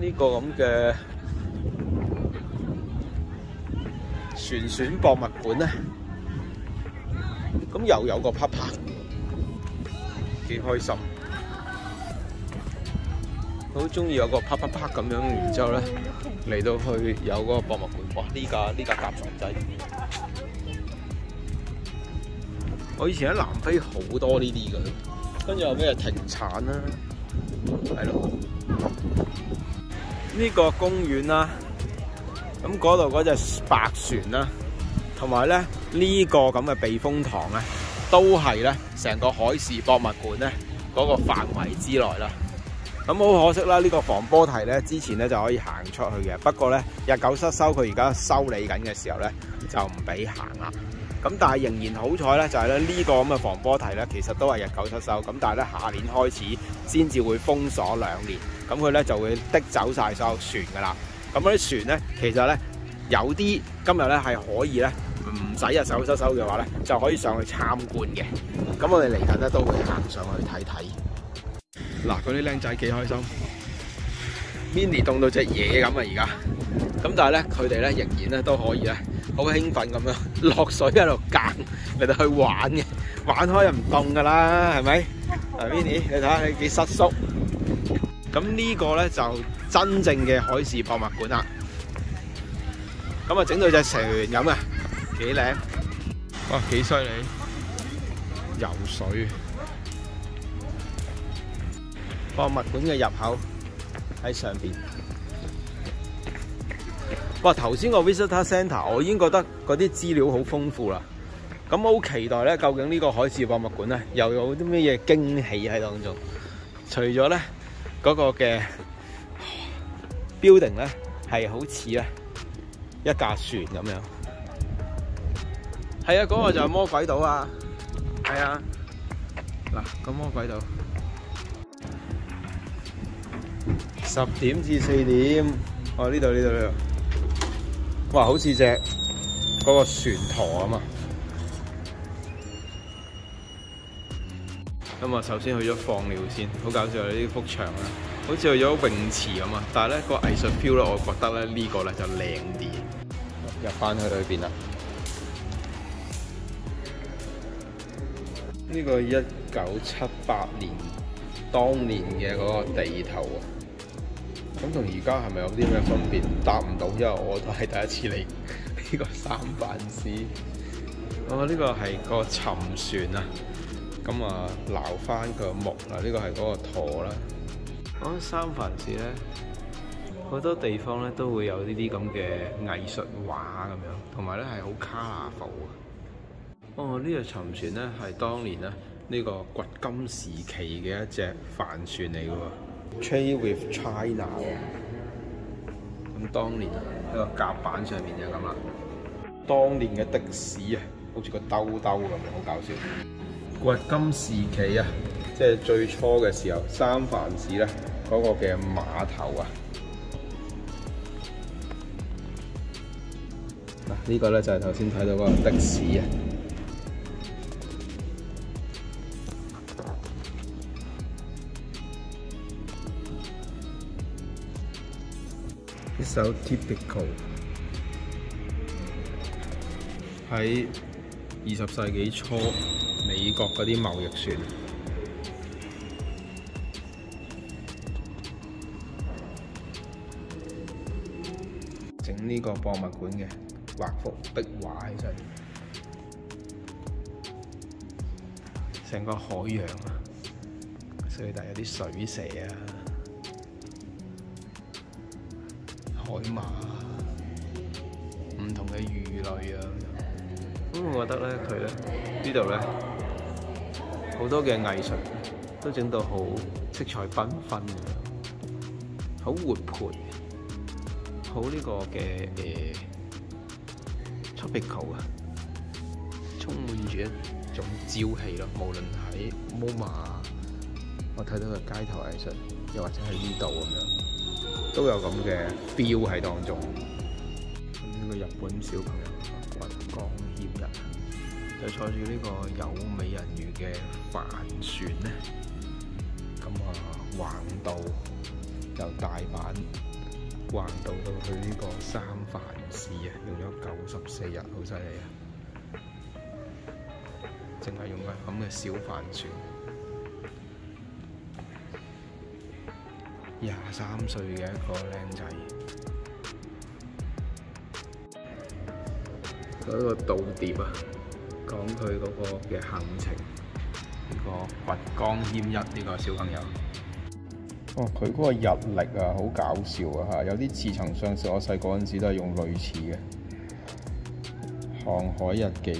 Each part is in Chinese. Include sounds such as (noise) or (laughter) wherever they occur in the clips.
呢個咁嘅船船博物館咧，咁又有個啪啪，幾開心。好中意有個啪啪啪咁樣，然之後咧嚟到去有嗰個博物館。哇！呢架呢架甲蟲仔，我以前喺南非好多呢啲嘅，跟住後屘又停產啦，係咯。呢、個公園啦，咁嗰度嗰隻白船啦，同埋咧呢、個咁嘅避風塘咧，都係咧成個海事博物館咧嗰、個範圍之內啦。咁好可惜啦！呢、個防波堤咧，之前咧就可以行出去嘅，不過咧日久失修，佢而家修理緊嘅時候咧就唔俾行啦。咁但係仍然好彩咧，就係咧呢個咁嘅防波堤咧，其實都係日久失修。咁但係咧下年開始先至會封鎖兩年，咁佢咧就會滴走晒所有船噶啦。咁嗰啲船咧，其實咧有啲今日咧係可以咧唔使日久失修嘅話咧，就可以上去參觀嘅。咁我哋嚟緊咧都會行上去睇睇。嗱，嗰啲僆仔幾開心，mini 凍到隻嘢咁啊！而家，咁但係咧，佢哋咧仍然咧都可以咧，好興奮咁樣 (laughs) 落水喺度揀嚟到去玩嘅，玩開又唔凍噶啦，係咪？嗱，(laughs) mini 你睇下你幾失縮。咁呢個咧就真正嘅海事博物館啦。咁啊，整到隻船咁啊，幾靚！哇，幾犀利！游水。博物館嘅入口喺上邊。哇！頭先個 Visitor Centre 我已經覺得嗰啲資料好豐富啦。咁我好期待咧，究竟呢個海事博物館咧又有啲咩嘢驚喜喺當中？除咗咧嗰個嘅 building 咧係好似咧一架船咁樣。係啊，嗰、個就係魔鬼島啊！係啊，嗱，個魔鬼島。十點至四點，哦呢度呢度呢度，哇好似只嗰個船舵啊嘛。咁啊，首先去咗放尿先，好搞笑啊！呢幅牆啊，好似去咗泳池咁啊。但係咧個藝術 feel 咧，我覺得咧呢個咧就靚啲。入翻去裏邊啦。呢個一九七八年當年嘅嗰個地頭啊。咁同而家係咪有啲咩分別？答唔到，因為我都係第一次嚟呢個三藩市。哦，呢個係個沉船啊！咁啊，撈翻個木嗱，呢個係嗰個舵啦。講三藩市咧，好多地方咧都會有呢啲咁嘅藝術畫咁樣，同埋咧係好 colourful 啊！哦，呢個沉船咧係當年咧呢個掘金時期嘅一隻帆船嚟嘅喎，Trade with China 喎。咁當年喺個甲板上面就咁啦。當年嘅的士啊，好似個兜兜咁樣，好搞笑。掘金時期啊，即係最初嘅時候，三藩市咧嗰個嘅碼頭啊。嗱，呢個咧就係頭先睇到嗰個的士啊。一艘 typical 喺二十世紀初美國嗰啲貿易船，整呢個博物館嘅畫幅壁畫起身，成個海洋啊，所以但有啲水蛇啊。海馬，唔同嘅魚類啊，咁我覺得咧佢咧呢度咧好多嘅藝術都整到好色彩繽紛嘅，好活潑，好呢個嘅誒 tropical 啊，充滿住一種朝氣咯。無論喺 MoMA，我睇到嘅街頭藝術，又或者喺呢度咁樣。都有咁嘅 feel 喺當中。呢個日本小朋友雲港險人就坐住呢個有美人魚嘅帆船咧，咁啊橫渡由大阪橫渡到去呢個三藩市啊，用咗九十四日，好犀利啊！淨係用緊咁嘅小帆船，廿三歲嘅一個靚仔，嗰個道牒啊，講佢嗰個嘅行程，呢、這個掘江謙一呢個小朋友。哦，佢嗰個日曆啊，好搞笑啊嚇！有啲似曾相識，我細個嗰陣時都係用類似嘅《航海日記》。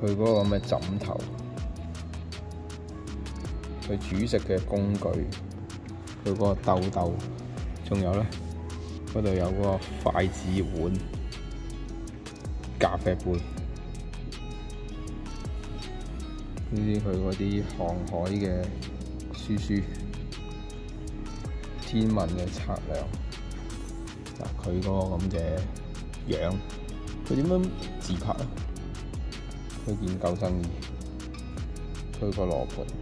佢嗰個咩枕頭，佢煮食嘅工具，佢嗰個兜兜，仲有咧，嗰度有嗰個筷子碗、咖啡杯。呢啲佢嗰啲航海嘅書書，天文嘅測量，佢嗰個咁嘅樣，佢點樣自拍啊？佢件救生衣，佢個羅盤。